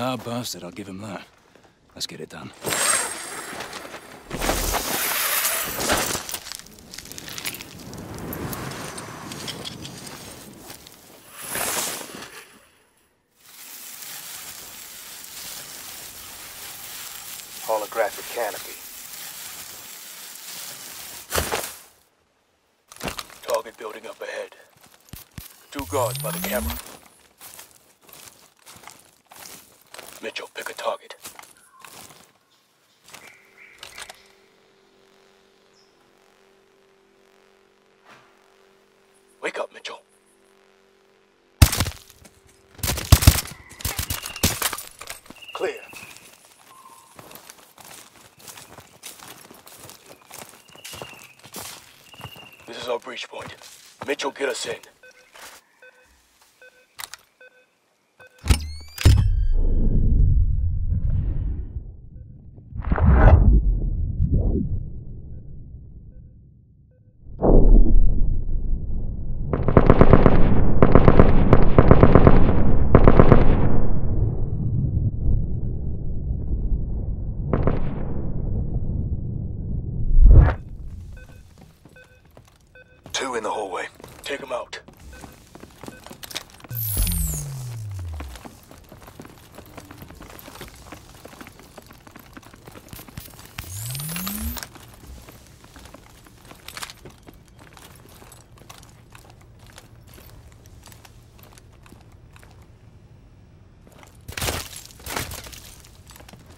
hard bastard, I'll give him that. Let's get it done. Holographic canopy. Target building up ahead. Two guards by the camera. Mitchell, pick a target. Wake up, Mitchell. Clear. This is our breach point. Mitchell, get us in. Two in the hallway. Take him out.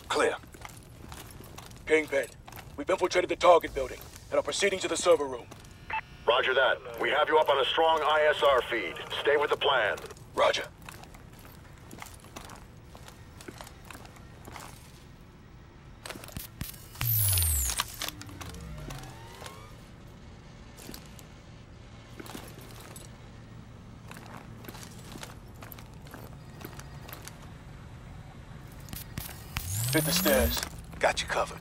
Clear. Kingpin, we've infiltrated the target building and are proceeding to the server room. Roger that. We have you up on a strong ISR feed. Stay with the plan. Roger. Hit the stairs. Got you covered.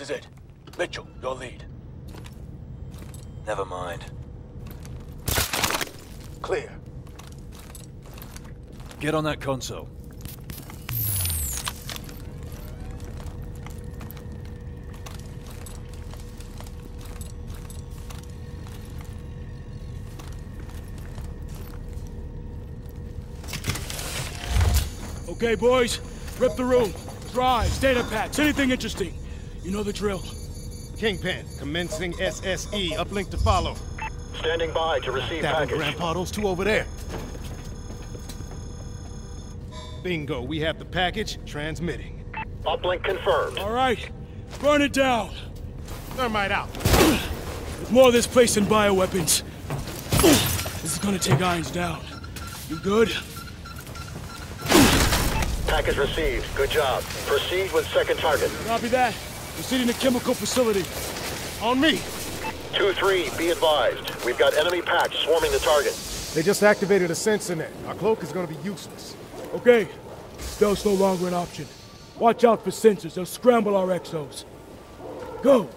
This is it. Mitchell, your lead. Never mind. Clear. Get on that console. Okay, boys. Rip the room. Drives, data packs, anything interesting. You know the drill. Kingpin, commencing SSE. Uplink to follow. Standing by to receive That package. Grandpa. Those two over there. Bingo. We have the package. Transmitting. Uplink confirmed. All right. Burn it down. Thermite out. There's more of this place than bioweapons. This is gonna take Irons down. You good? Package received. Good job. Proceed with second target. Copy that. Proceeding to chemical facility. On me. 2-3, be advised. We've got enemy packs swarming the target. They just activated a sensor net. Our cloak is gonna be useless. Okay. Stealth's no longer an option. Watch out for sensors. They'll scramble our exos. Go.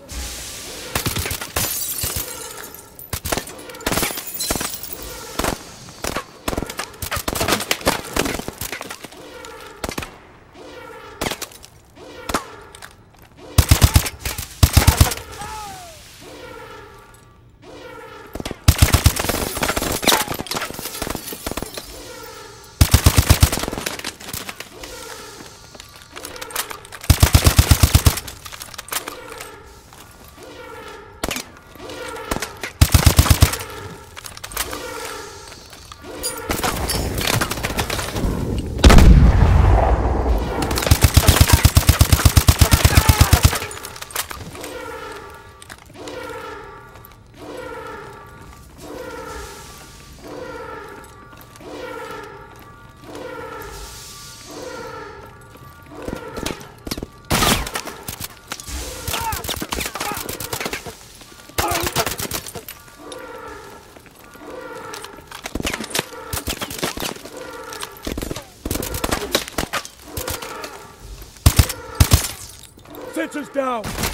Sensors down!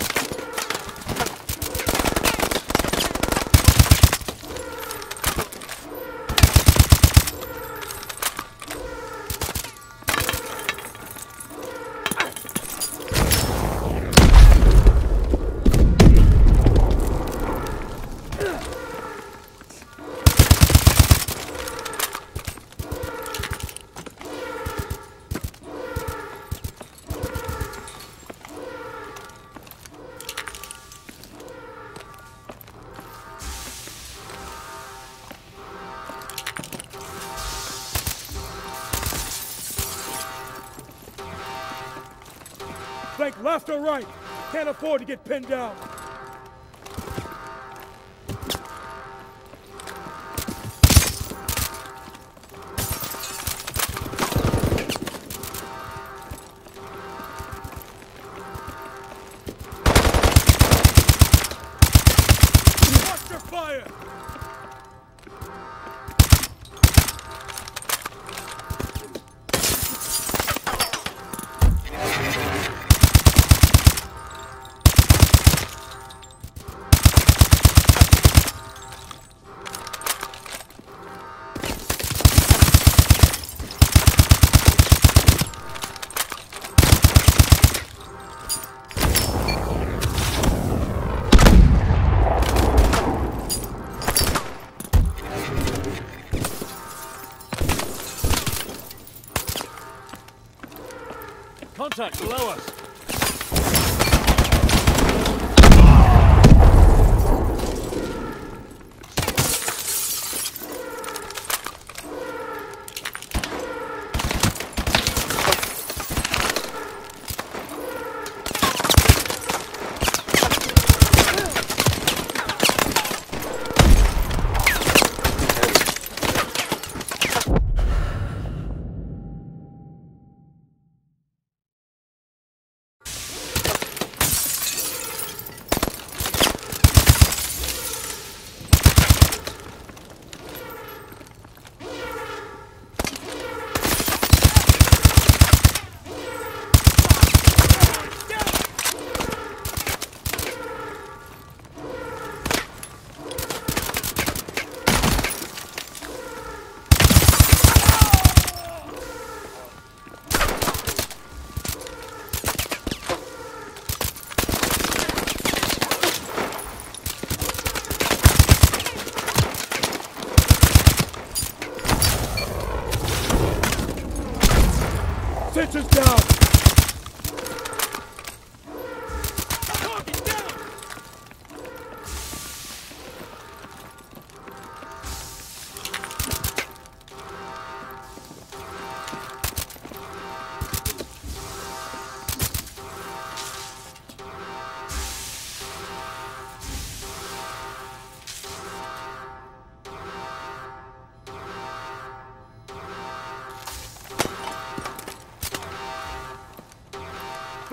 Left or right. Can't afford to get pinned down. Contact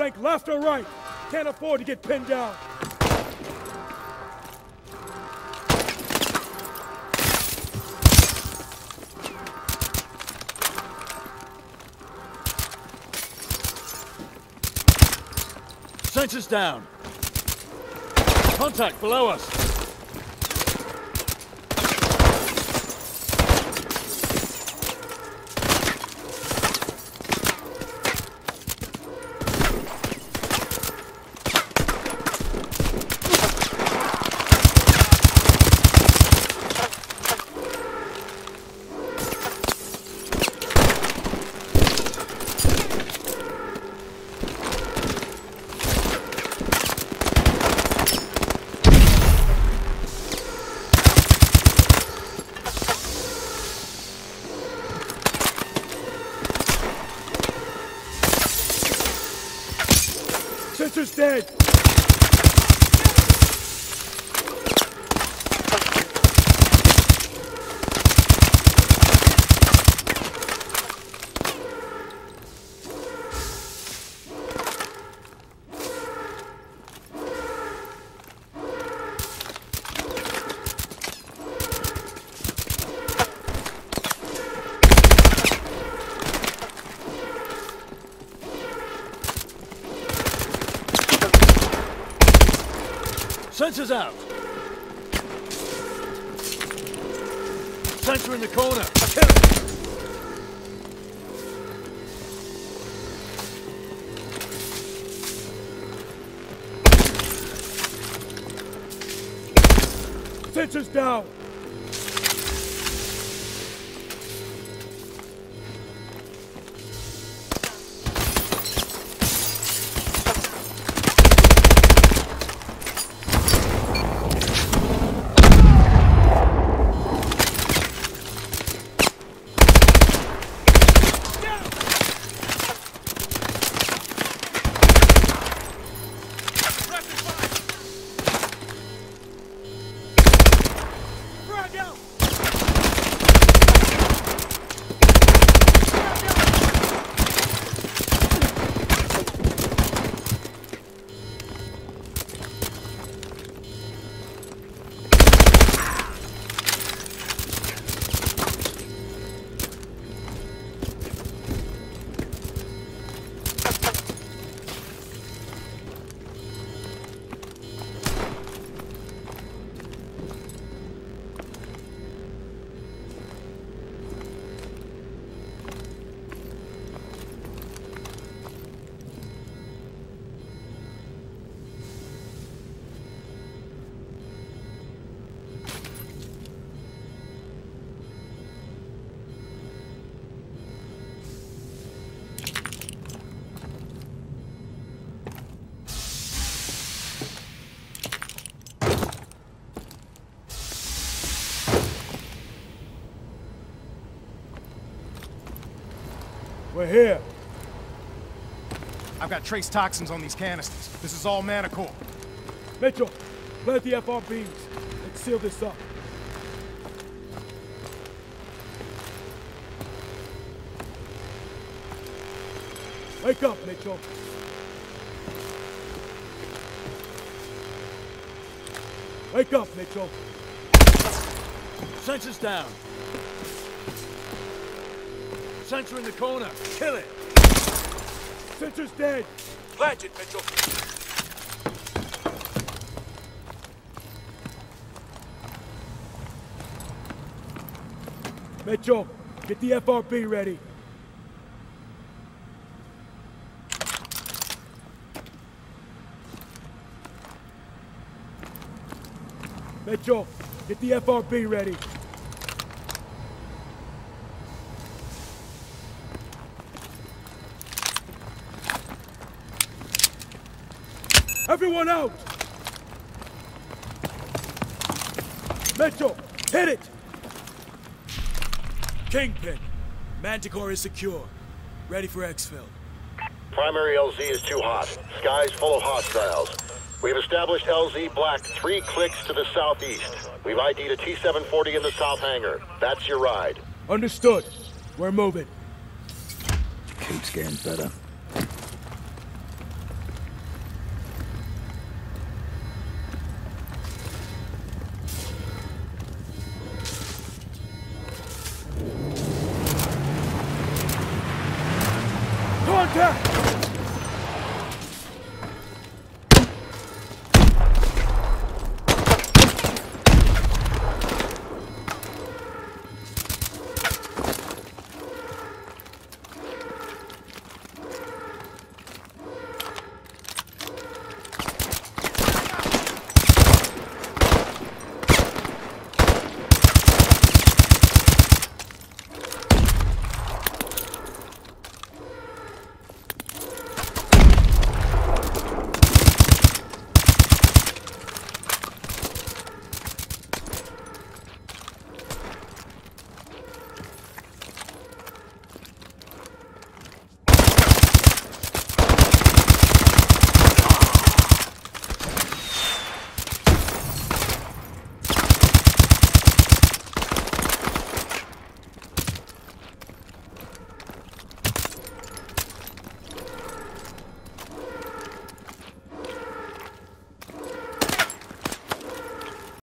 Flank left or right. Can't afford to get pinned down. Sensors down. Contact below us. Sensors out. Sensor in the corner. Kill it. Sensors down. We're here. I've got trace toxins on these canisters. This is all Manticore. Mitchell, plant the FRBs. Let's seal this up. Wake up, Mitchell. Wake up, Mitchell. Sensors down. Sensor in the corner. Kill it. Sensor's dead. Plant it, Mitchell. Mitchell, get the FRB ready. Mitchell, get the FRB ready. Everyone out! Mitchell, hit it! Kingpin. Manticore is secure. Ready for exfil. Primary LZ is too hot. Sky's full of hostiles. We've established LZ Black three clicks to the southeast. We've ID'd a T-740 in the south hangar. That's your ride. Understood. We're moving. Keeps getting better.